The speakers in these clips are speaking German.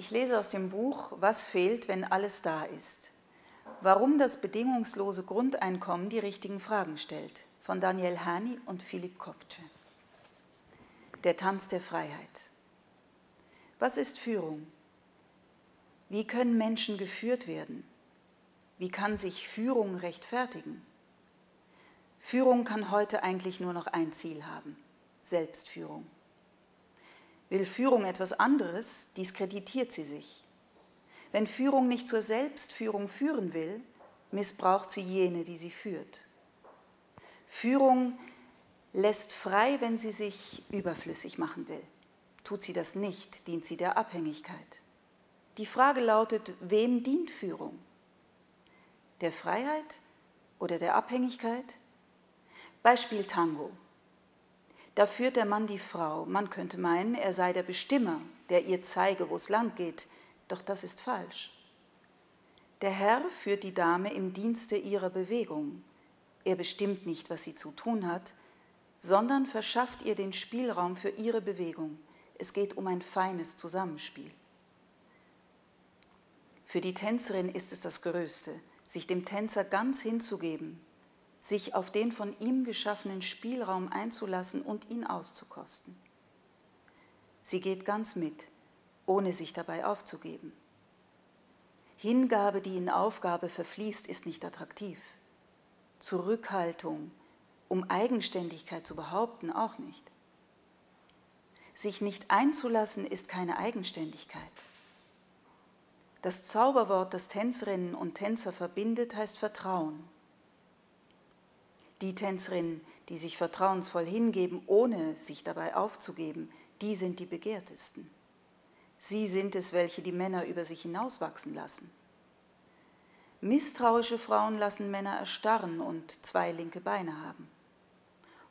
Ich lese aus dem Buch Was fehlt, wenn alles da ist? Warum das bedingungslose Grundeinkommen die richtigen Fragen stellt von Daniel Hani und Philipp Kovce. Der Tanz der Freiheit. Was ist Führung? Wie können Menschen geführt werden? Wie kann sich Führung rechtfertigen? Führung kann heute eigentlich nur noch ein Ziel haben, Selbstführung. Will Führung etwas anderes, diskreditiert sie sich. Wenn Führung nicht zur Selbstführung führen will, missbraucht sie jene, die sie führt. Führung lässt frei, wenn sie sich überflüssig machen will. Tut sie das nicht, dient sie der Abhängigkeit. Die Frage lautet, wem dient Führung? Der Freiheit oder der Abhängigkeit? Beispiel Tango. Da führt der Mann die Frau. Man könnte meinen, er sei der Bestimmer, der ihr zeige, wo es lang geht. Doch das ist falsch. Der Herr führt die Dame im Dienste ihrer Bewegung. Er bestimmt nicht, was sie zu tun hat, sondern verschafft ihr den Spielraum für ihre Bewegung. Es geht um ein feines Zusammenspiel. Für die Tänzerin ist es das Größte, sich dem Tänzer ganz hinzugeben, sich auf den von ihm geschaffenen Spielraum einzulassen und ihn auszukosten. Sie geht ganz mit, ohne sich dabei aufzugeben. Hingabe, die in Aufgabe verfließt, ist nicht attraktiv. Zurückhaltung, um Eigenständigkeit zu behaupten, auch nicht. Sich nicht einzulassen, ist keine Eigenständigkeit. Das Zauberwort, das Tänzerinnen und Tänzer verbindet, heißt Vertrauen. Die Tänzerinnen, die sich vertrauensvoll hingeben, ohne sich dabei aufzugeben, die sind die begehrtesten. Sie sind es, welche die Männer über sich hinauswachsen lassen. Misstrauische Frauen lassen Männer erstarren und zwei linke Beine haben.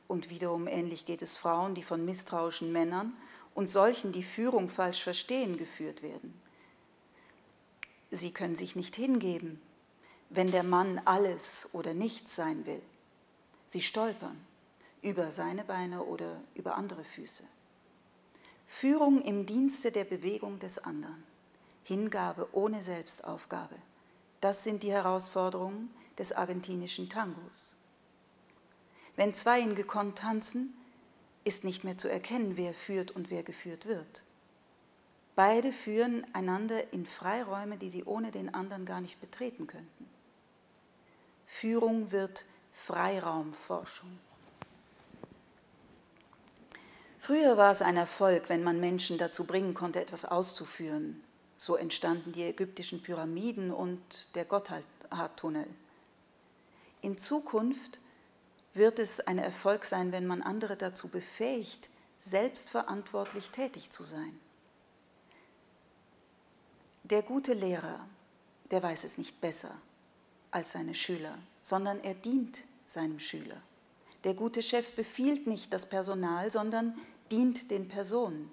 Und wiederum ähnlich geht es Frauen, die von misstrauischen Männern und solchen, die Führung falsch verstehen, geführt werden. Sie können sich nicht hingeben, wenn der Mann alles oder nichts sein will. Sie stolpern über seine Beine oder über andere Füße. Führung im Dienste der Bewegung des anderen. Hingabe ohne Selbstaufgabe. Das sind die Herausforderungen des argentinischen Tangos. Wenn zwei in gekonnt tanzen, ist nicht mehr zu erkennen, wer führt und wer geführt wird. Beide führen einander in Freiräume, die sie ohne den anderen gar nicht betreten könnten. Führung wird Freiraumforschung. Früher war es ein Erfolg, wenn man Menschen dazu bringen konnte, etwas auszuführen. So entstanden die ägyptischen Pyramiden und der Gotthardtunnel. In Zukunft wird es ein Erfolg sein, wenn man andere dazu befähigt, selbstverantwortlich tätig zu sein. Der gute Lehrer, der weiß es nicht besser als seine Schüler, sondern er dient seinem Schüler. Der gute Chef befiehlt nicht das Personal, sondern dient den Personen.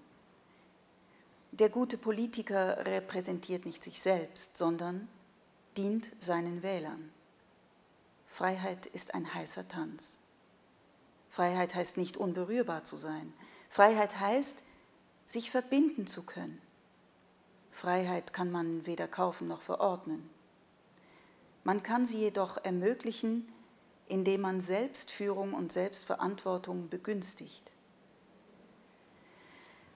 Der gute Politiker repräsentiert nicht sich selbst, sondern dient seinen Wählern. Freiheit ist ein heißer Tanz. Freiheit heißt nicht unberührbar zu sein. Freiheit heißt, sich verbinden zu können. Freiheit kann man weder kaufen noch verordnen. Man kann sie jedoch ermöglichen, indem man Selbstführung und Selbstverantwortung begünstigt.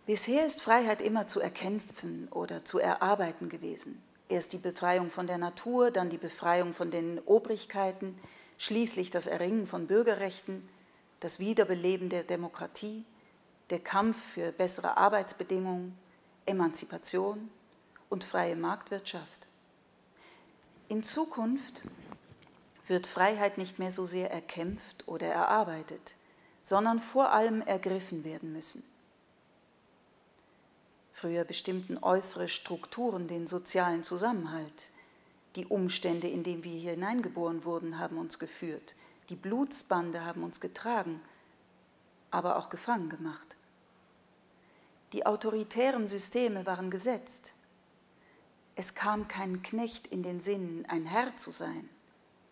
Bisher ist Freiheit immer zu erkämpfen oder zu erarbeiten gewesen. Erst die Befreiung von der Natur, dann die Befreiung von den Obrigkeiten, schließlich das Erringen von Bürgerrechten, das Wiederbeleben der Demokratie, der Kampf für bessere Arbeitsbedingungen, Emanzipation und freie Marktwirtschaft. In Zukunft wird Freiheit nicht mehr so sehr erkämpft oder erarbeitet, sondern vor allem ergriffen werden müssen. Früher bestimmten äußere Strukturen den sozialen Zusammenhalt. Die Umstände, in denen wir hier hineingeboren wurden, haben uns geführt. Die Blutsbande haben uns getragen, aber auch gefangen gemacht. Die autoritären Systeme waren gesetzt. Es kam kein Knecht in den Sinn, ein Herr zu sein.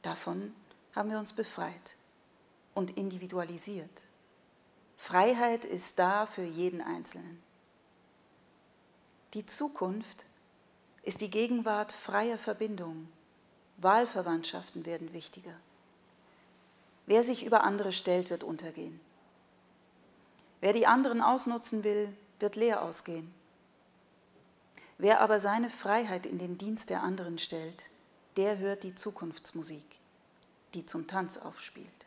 Davon haben wir uns befreit und individualisiert. Freiheit ist da für jeden Einzelnen. Die Zukunft ist die Gegenwart freier Verbindung. Wahlverwandtschaften werden wichtiger. Wer sich über andere stellt, wird untergehen. Wer die anderen ausnutzen will, wird leer ausgehen. Wer aber seine Freiheit in den Dienst der anderen stellt, der hört die Zukunftsmusik, die zum Tanz aufspielt.